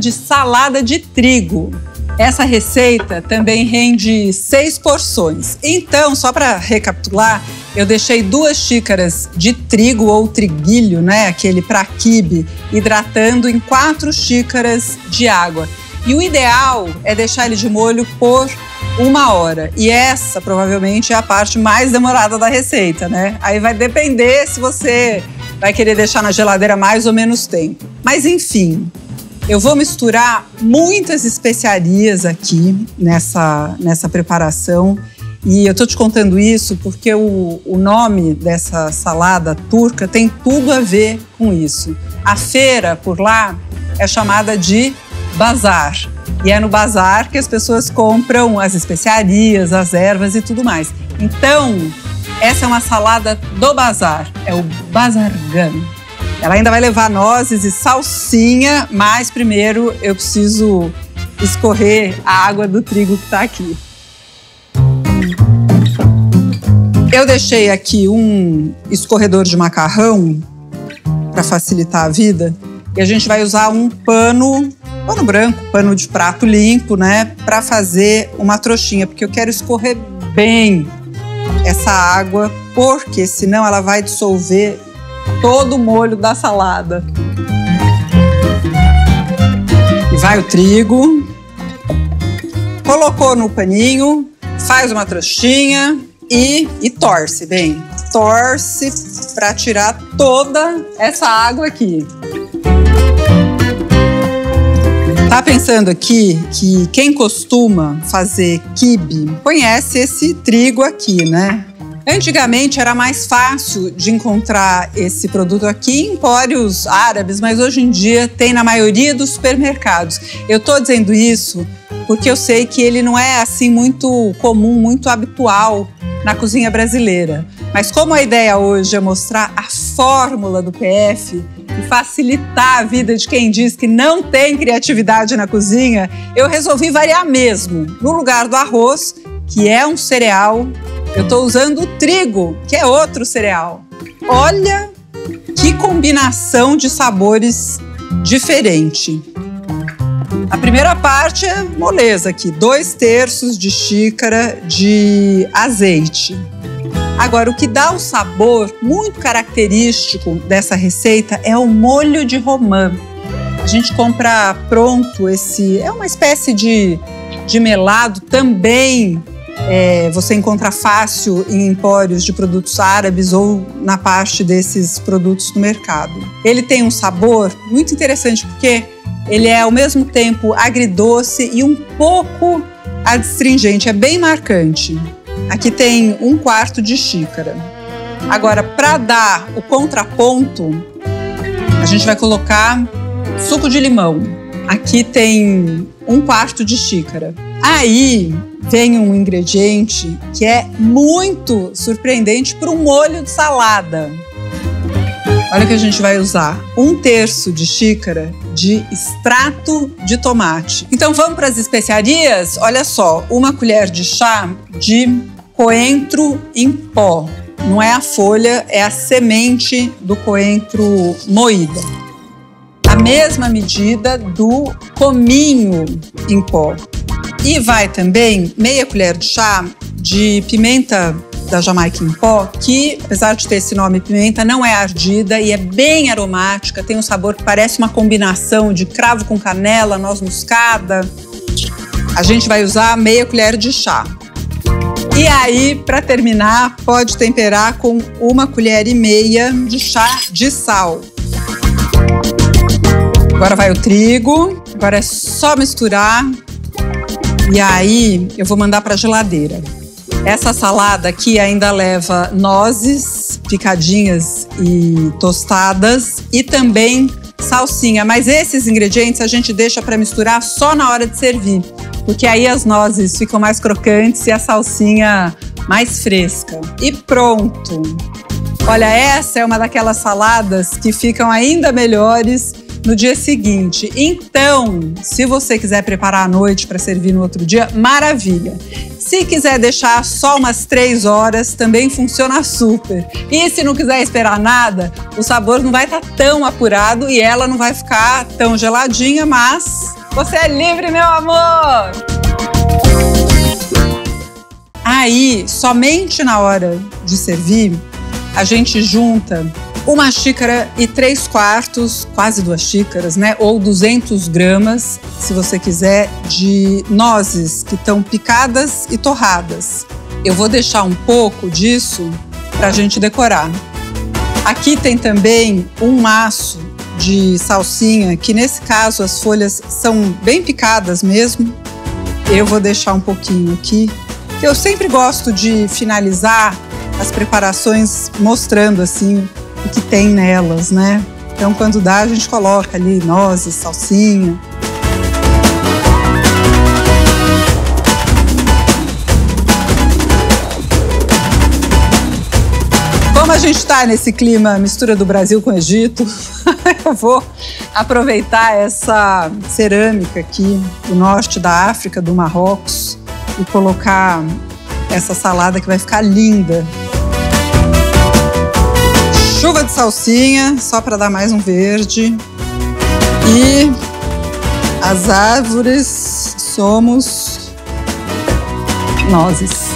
de salada de trigo. Essa receita também rende seis porções. Então, só para recapitular, eu deixei duas xícaras de trigo ou triguilho, né, aquele para quibe, hidratando em quatro xícaras de água. E o ideal é deixar ele de molho por uma hora. E essa provavelmente é a parte mais demorada da receita, né? Aí vai depender se você vai querer deixar na geladeira mais ou menos tempo. Mas enfim, eu vou misturar muitas especiarias aqui nessa, nessa preparação. E eu tô te contando isso porque o, o nome dessa salada turca tem tudo a ver com isso. A feira por lá é chamada de bazar. E é no bazar que as pessoas compram as especiarias, as ervas e tudo mais. Então, essa é uma salada do bazar, é o bazargan. Ela ainda vai levar nozes e salsinha, mas primeiro eu preciso escorrer a água do trigo que está aqui. Eu deixei aqui um escorredor de macarrão para facilitar a vida e a gente vai usar um pano pano branco, pano de prato limpo, né, para fazer uma trouxinha, porque eu quero escorrer bem essa água, porque senão ela vai dissolver todo o molho da salada. Vai o trigo, colocou no paninho, faz uma trouxinha e, e torce bem. Torce para tirar toda essa água aqui. Tá pensando aqui que quem costuma fazer quibe conhece esse trigo aqui, né? Antigamente era mais fácil de encontrar esse produto aqui em empórios árabes, mas hoje em dia tem na maioria dos supermercados. Eu estou dizendo isso porque eu sei que ele não é assim muito comum, muito habitual na cozinha brasileira. Mas como a ideia hoje é mostrar a fórmula do PF, e facilitar a vida de quem diz que não tem criatividade na cozinha, eu resolvi variar mesmo. No lugar do arroz, que é um cereal, eu estou usando o trigo, que é outro cereal. Olha que combinação de sabores diferente. A primeira parte é moleza aqui, dois terços de xícara de azeite. Agora, o que dá o sabor muito característico dessa receita é o molho de romã. A gente compra pronto esse. É uma espécie de, de melado também. É, você encontra fácil em empórios de produtos árabes ou na parte desses produtos do mercado. Ele tem um sabor muito interessante porque ele é ao mesmo tempo agridoce e um pouco adstringente, é bem marcante. Aqui tem um quarto de xícara. Agora, para dar o contraponto, a gente vai colocar suco de limão. Aqui tem um quarto de xícara. Aí vem um ingrediente que é muito surpreendente para um molho de salada. Olha que a gente vai usar um terço de xícara de extrato de tomate. Então vamos para as especiarias? Olha só, uma colher de chá de coentro em pó. Não é a folha, é a semente do coentro moída. A mesma medida do cominho em pó. E vai também meia colher de chá de pimenta da Jamaica em pó, que, apesar de ter esse nome pimenta, não é ardida e é bem aromática, tem um sabor que parece uma combinação de cravo com canela, noz moscada. A gente vai usar meia colher de chá. E aí, para terminar, pode temperar com uma colher e meia de chá de sal. Agora vai o trigo, agora é só misturar. E aí, eu vou mandar para geladeira. Essa salada aqui ainda leva nozes picadinhas e tostadas e também salsinha, mas esses ingredientes a gente deixa para misturar só na hora de servir, porque aí as nozes ficam mais crocantes e a salsinha mais fresca. E pronto! Olha, essa é uma daquelas saladas que ficam ainda melhores no dia seguinte. Então, se você quiser preparar à noite para servir no outro dia, maravilha. Se quiser deixar só umas três horas, também funciona super. E se não quiser esperar nada, o sabor não vai estar tá tão apurado e ela não vai ficar tão geladinha, mas Você é livre, meu amor! Aí, somente na hora de servir, a gente junta uma xícara e três quartos, quase duas xícaras, né? Ou 200 gramas, se você quiser, de nozes que estão picadas e torradas. Eu vou deixar um pouco disso para a gente decorar. Aqui tem também um maço de salsinha, que nesse caso as folhas são bem picadas mesmo. Eu vou deixar um pouquinho aqui. Eu sempre gosto de finalizar as preparações mostrando assim o que tem nelas, né? Então, quando dá, a gente coloca ali nozes, salsinha. Como a gente está nesse clima mistura do Brasil com o Egito, eu vou aproveitar essa cerâmica aqui do norte da África, do Marrocos, e colocar essa salada que vai ficar linda chuva de salsinha, só para dar mais um verde. E as árvores somos nozes.